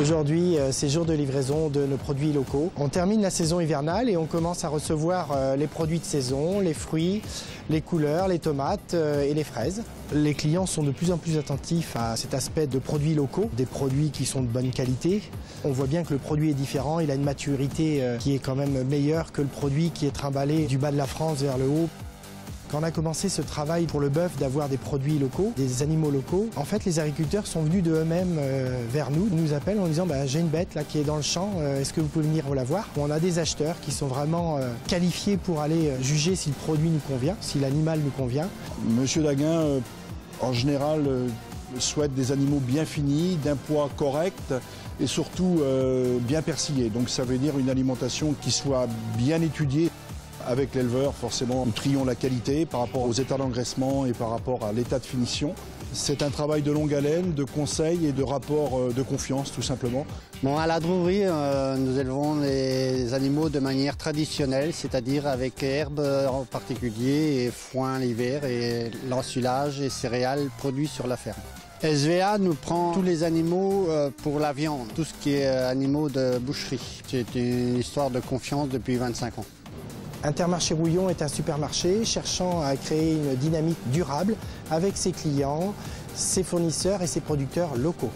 Aujourd'hui, euh, c'est jour de livraison de nos produits locaux. On termine la saison hivernale et on commence à recevoir euh, les produits de saison, les fruits, les couleurs, les tomates euh, et les fraises. Les clients sont de plus en plus attentifs à cet aspect de produits locaux, des produits qui sont de bonne qualité. On voit bien que le produit est différent, il a une maturité qui est quand même meilleure que le produit qui est trimballé du bas de la France vers le haut. Quand on a commencé ce travail pour le bœuf d'avoir des produits locaux, des animaux locaux, en fait les agriculteurs sont venus de eux-mêmes euh, vers nous, nous appellent en disant bah, j'ai une bête là qui est dans le champ, euh, est-ce que vous pouvez venir la voir? On a des acheteurs qui sont vraiment euh, qualifiés pour aller juger si le produit nous convient, si l'animal nous convient. Monsieur Daguin, en général, souhaite des animaux bien finis, d'un poids correct et surtout bien persillés. Donc ça veut dire une alimentation qui soit bien étudiée. Avec l'éleveur, forcément, nous trions la qualité par rapport aux états d'engraissement et par rapport à l'état de finition. C'est un travail de longue haleine, de conseil et de rapport euh, de confiance, tout simplement. Bon, à la dronerie, euh, nous élevons les animaux de manière traditionnelle, c'est-à-dire avec herbe en particulier et foin l'hiver et l'ensilage et céréales produits sur la ferme. SVA nous prend tous les animaux euh, pour la viande, tout ce qui est animaux de boucherie. C'est une histoire de confiance depuis 25 ans. Intermarché Rouillon est un supermarché cherchant à créer une dynamique durable avec ses clients, ses fournisseurs et ses producteurs locaux.